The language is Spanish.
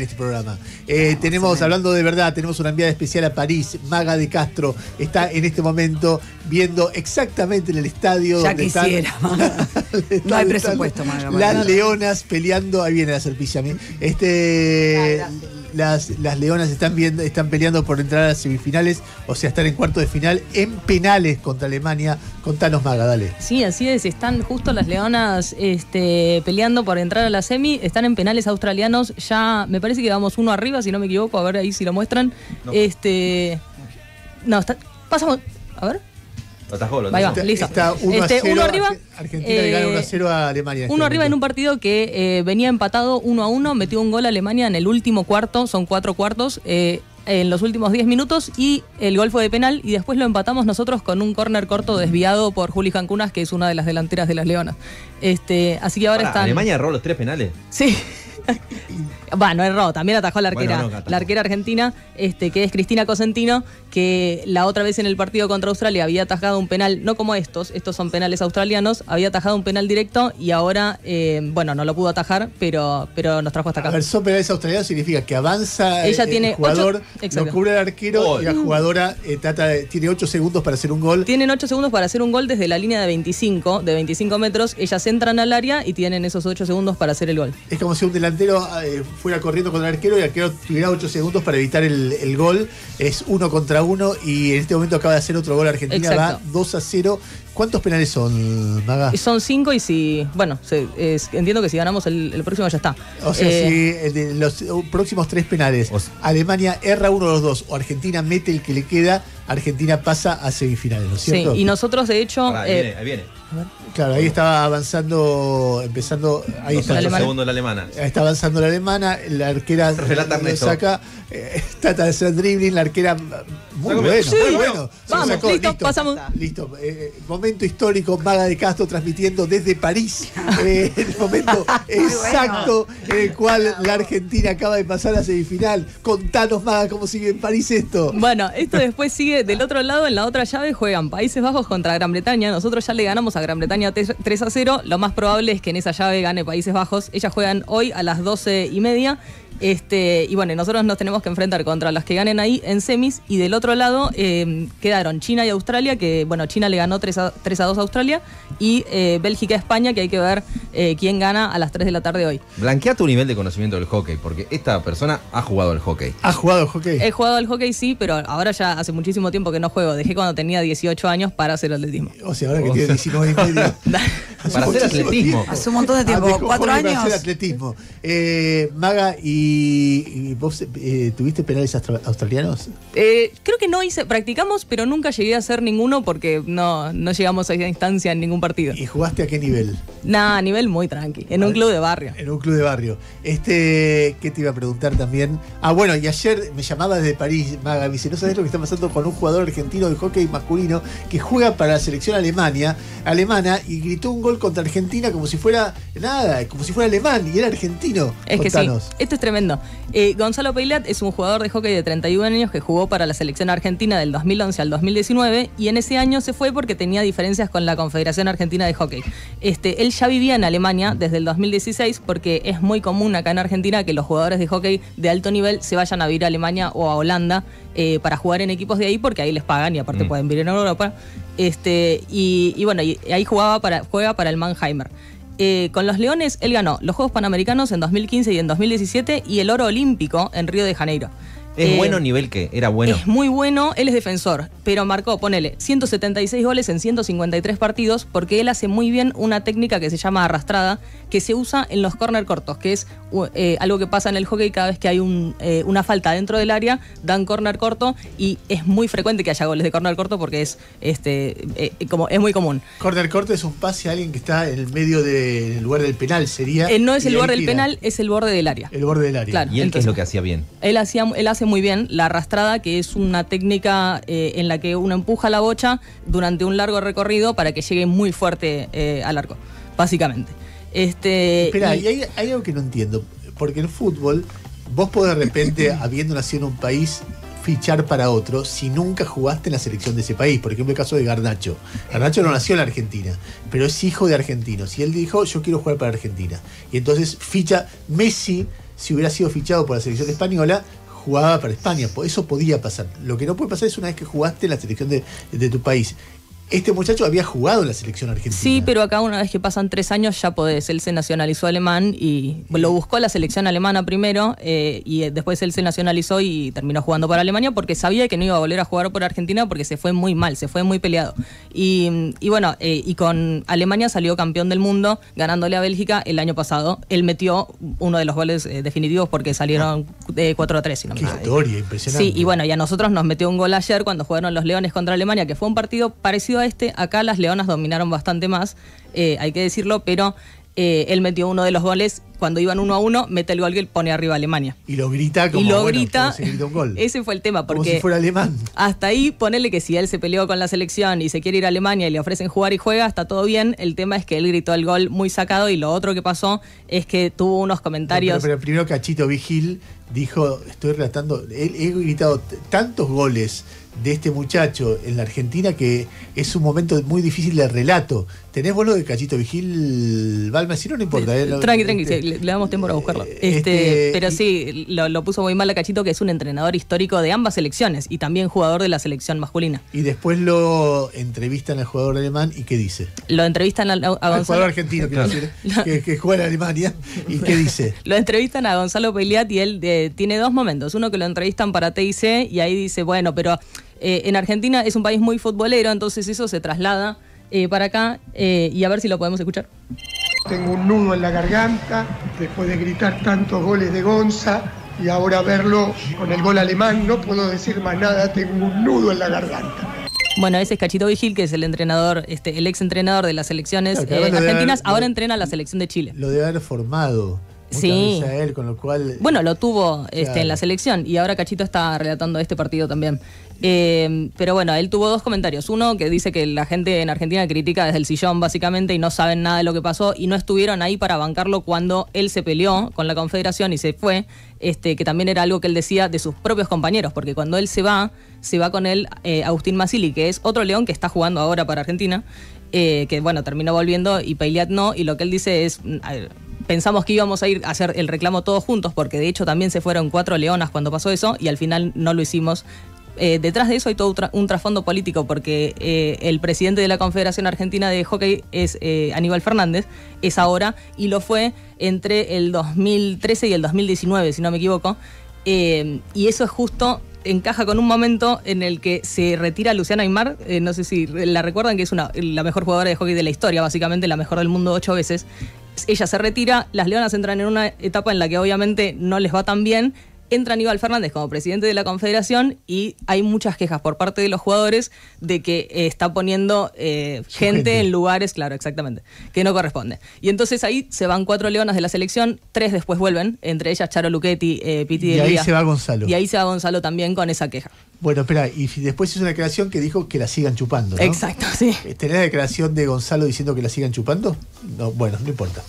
en este programa. Eh, tenemos, hablando de verdad, tenemos una enviada especial a París, Maga de Castro, está en este momento viendo exactamente en el estadio Ya donde quisiera, están, Maga. No hay presupuesto, Maga, Maga. Las leonas peleando, ahí viene la serpicia a mí. Este, las, las leonas están viendo, están peleando por entrar a las semifinales, o sea, estar en cuarto de final en penales contra Alemania. Contanos, Maga, dale. Sí, así es. Están justo las leonas este, peleando por entrar a la semi. Están en penales australianos. Ya me parece que vamos uno arriba, si no me equivoco. A ver ahí si lo muestran. Este. No, está. Pasamos. A ver. Lo atajó, lo Ahí atajó. va, listo. Está 1 a Este, 0. uno arriba, Argentina le gana eh, 1 a 0 a Alemania. en Uno este arriba en un partido que eh, venía empatado uno a uno, metió un gol a Alemania en el último cuarto, son cuatro cuartos, eh, en los últimos 10 minutos y el gol fue de penal y después lo empatamos nosotros con un córner corto desviado por Juli Jancunas, que es una de las delanteras de las Leonas. Este, así que ahora Pará, están... Alemania erró los tres penales. Sí. Bueno, erró, también atajó la arquera, Bueno, no, atajó. la arquera argentina, este, que es Cristina Cosentino, que la otra vez en el partido contra Australia había atajado un penal, no como estos, estos son penales australianos, había atajado un penal directo y ahora, eh, bueno, no lo pudo atajar, pero, pero nos trajo hasta A acá. ver, son penales australianos significa que avanza Ella el, tiene el jugador, ocho- lo cubre el arquero y la jugadora eh, trata de- tiene 8 segundos para hacer un gol. Tienen 8 segundos para hacer un gol desde la línea de 25, de 25 metros. Ellas entran al área y tienen esos 8 segundos para hacer el gol. Es como si un delantero eh, fuera corriendo con el arquero y el arquero tuviera 8 segundos para evitar el, el gol. Es uno contra uno y en este momento acaba de hacer otro gol Argentina, Exacto. va 2 a 0. ¿Cuántos penales son, Maga? Son 5 y si, bueno, se- es- entiendo que si ganamos el, el próximo ya está. O sea, Eh, si de los uh, próximos tres penales, O sea- Alemania erra uno de los dos o Argentina mete el que le queda, Argentina pasa a semifinales, ¿no es Sí, cierto? y nosotros de hecho... Pará, ahí eh, viene, ahí viene. Claro, ahí estaba avanzando, empezando, ahí está. alemana. segundos la alemana. Está avanzando la alemana, la arquera Relata lo saca, eh, trata de hacer dribbling, la arquera muy bueno, Sí. muy bueno. Vamos, listo, pasamos. Listo, eh, momento histórico, Maga de Castro transmitiendo desde París, eh, el momento exacto en el cual la Argentina acaba de pasar a semifinal. Contanos, Maga, cómo sigue en París esto. Bueno, esto después sigue del otro lado, en la otra llave juegan Países Bajos contra Gran Bretaña. Nosotros ya le ganamos a Gran Bretaña 3 a 0. Lo más probable es que en esa llave gane Países Bajos. Ellas juegan hoy a las 12 y media. Este, y bueno, nosotros nos tenemos que enfrentar contra las que ganen ahí en semis. Y del otro lado eh, quedaron China y Australia, que bueno, China le ganó 3 a, 3 a 2 a Australia. Y eh, Bélgica España, que hay que ver eh, quién gana a las 3 de la tarde hoy. Blanquea tu nivel de conocimiento del hockey, porque esta persona ha jugado al hockey. ¿Has jugado hockey? He jugado al hockey, sí, pero ahora ya hace muchísimo tiempo que no juego. Dejé cuando tenía 18 años para hacer atletismo. O sea, ahora que tiene sea- 19 y medio. Hace Para hacer atletismo. Hace un montón de tiempo, Ah, ¿cuatro joven para años? hacer atletismo. Eh, Maga, ¿y, y vos eh, tuviste penales austra- australianos? Eh, creo que no hice, practicamos, pero nunca llegué a hacer ninguno porque no, no llegamos a esa instancia en ningún partido. ¿Y jugaste a qué nivel? Nada, a nivel muy tranqui, en un club de barrio. En un club de barrio. Este, ¿qué te iba a preguntar también? Ah, bueno, y ayer me llamaba desde París, Maga, me dice, ¿no sabes lo que está pasando con un jugador argentino de hockey masculino que juega para la selección alemania, alemana y gritó un gol contra Argentina como si fuera nada, como si fuera alemán y era argentino? Es que sí, Contanos. esto es tremendo. Eh, Gonzalo Peilat es un jugador de hockey de 31 años que jugó para la selección argentina del 2011 al 2019 y en ese año se fue porque tenía diferencias con la Confederación Argentina de Hockey. Este, él ya vivía en Alemania desde el 2016 porque es muy común acá en Argentina que los jugadores de hockey de alto nivel se vayan a vivir a Alemania o a Holanda eh, para jugar en equipos de ahí porque ahí les pagan y aparte Mm. pueden vivir en Europa. Este, y, y bueno, y ahí jugaba para, juega para el Mannheimer. Eh, con los Leones, él ganó los Juegos Panamericanos en 2015 y en 2017 y el oro olímpico en Río de Janeiro. ¿Es Eh, bueno nivel que era bueno? Es muy bueno, él es defensor, pero marcó, ponele, 176 goles en 153 partidos porque él hace muy bien una técnica que se llama arrastrada, que se usa en los corner cortos, que es eh, algo que pasa en el hockey cada vez que hay un, eh, una falta dentro del área, dan corner corto y es muy frecuente que haya goles de corner corto porque es, este, eh, como, es muy común. Corner corte es un pase a alguien que está en el medio del lugar del penal, sería. Eh, no es el lugar del tira. penal, es el borde del área. El borde del área. Claro. ¿Y él qué es entonces- lo que hacía bien? Él, hacía, él hace muy bien la arrastrada, que es una técnica eh, en la que uno empuja la bocha durante un largo recorrido para que llegue muy fuerte eh, al arco, básicamente. Este, Espera, y- y hay, hay algo que no entiendo. Porque en fútbol, vos podés de repente, habiendo nacido en un país, fichar para otro si nunca jugaste en la selección de ese país. Por ejemplo, el caso de Garnacho. Garnacho no nació en la Argentina, pero es hijo de argentinos. Y él dijo, yo quiero jugar para Argentina. Y entonces ficha Messi. si hubiera sido fichado por la selección española, jugaba para España. Eso podía pasar. Lo que no puede pasar es una vez que jugaste en la selección de, de tu país. Este muchacho había jugado en la selección argentina. Sí, pero acá una vez que pasan tres años ya podés. Él se nacionalizó alemán y lo buscó la selección alemana primero eh, y después él se nacionalizó y terminó jugando para Alemania porque sabía que no iba a volver a jugar por Argentina porque se fue muy mal, se fue muy peleado. Y, y bueno, eh, y con Alemania salió campeón del mundo ganándole a Bélgica el año pasado. Él metió uno de los goles eh, definitivos porque salieron de 4 a 3. Si no Qué historia, impresionante. Sí, y bueno, y a nosotros nos metió un gol ayer cuando jugaron los Leones contra Alemania, que fue un partido parecido este. Acá las Leonas dominaron bastante más, eh, hay que decirlo, pero eh, él metió uno de los goles cuando iban uno a uno, mete el gol que pone arriba a Alemania. Y lo grita como y lo bueno, grita, como si grita un gol. Ese fue el tema, porque como si fuera alemán. hasta ahí ponerle que si él se peleó con la selección y se quiere ir a Alemania y le ofrecen jugar y juega, está todo bien. El tema es que él gritó el gol muy sacado y lo otro que pasó es que tuvo unos comentarios. No, pero, pero, primero Cachito Vigil dijo, estoy relatando, he, he gritado tantos goles de este muchacho en la Argentina que es un momento muy difícil de relato. ¿Tenés vos lo de Cachito Vigil, Balma? Si no, no importa. Eh, tranqui, tranqui, este, le, le, damos tiempo para buscarlo. Este, este, pero sí, lo, lo, puso muy mal a Cachito, que es un entrenador histórico de ambas selecciones y también jugador de la selección masculina. Y después lo entrevistan al jugador alemán y ¿qué dice? Lo entrevistan a, a Gonzalo. Al jugador argentino, quiero decir, que, que, juega en Alemania. ¿Y qué dice? lo entrevistan a Gonzalo Peliat y él eh, tiene dos momentos. Uno que lo entrevistan para TIC y ahí dice, bueno, pero eh, en Argentina es un país muy futbolero, entonces eso se traslada eh, para acá eh, y a ver si lo podemos escuchar. Tengo un nudo en la garganta después de gritar tantos goles de Gonza y ahora verlo con el gol alemán, no puedo decir más nada, tengo un nudo en la garganta. Bueno, ese es Cachito Vigil, que es el entrenador, este, el ex entrenador de las selecciones claro, eh, argentinas, haber, ahora entrena a la selección de Chile. Lo debe haber formado. Sí. A él, con lo cual. Bueno, lo tuvo este, claro. en la selección y ahora Cachito está relatando este partido también. Eh, pero bueno, él tuvo dos comentarios. Uno que dice que la gente en Argentina critica desde el sillón básicamente y no saben nada de lo que pasó y no estuvieron ahí para bancarlo cuando él se peleó con la Confederación y se fue, este, que también era algo que él decía de sus propios compañeros, porque cuando él se va, se va con él eh, Agustín Masili, que es otro león que está jugando ahora para Argentina, eh, que bueno, terminó volviendo y Peiliat no, y lo que él dice es... pensamos que íbamos a ir a hacer el reclamo todos juntos, porque de hecho también se fueron cuatro leonas cuando pasó eso, y al final no lo hicimos. Eh, detrás de eso hay todo un trasfondo político, porque eh, el presidente de la Confederación Argentina de Hockey es eh, Aníbal Fernández, es ahora, y lo fue entre el 2013 y el 2019, si no me equivoco. y eso es justo encaja con un momento en el que se retira Luciana Aymar, no sé si la recuerdan, que es la mejor jugadora de hockey de la historia, básicamente la mejor del mundo ocho veces. Ella se retira, las Leonas entran en una etapa en la que obviamente no les va tan bien, entra Aníbal Fernández como presidente de la Confederación y hay muchas quejas por parte de los jugadores de que eh, está poniendo eh, gente, en lugares, claro, exactamente, que no corresponde. Y entonces ahí se van cuatro leonas de la selección, tres después vuelven, entre ellas Charo Luchetti, eh, Piti Y ahí se va Gonzalo. Y ahí se va Gonzalo también con esa queja. Bueno, espera, y después hizo una declaración que dijo que la sigan chupando. ¿no? Exacto, sí. ¿Tenés la declaración de Gonzalo diciendo que la sigan chupando? No, bueno, no importa.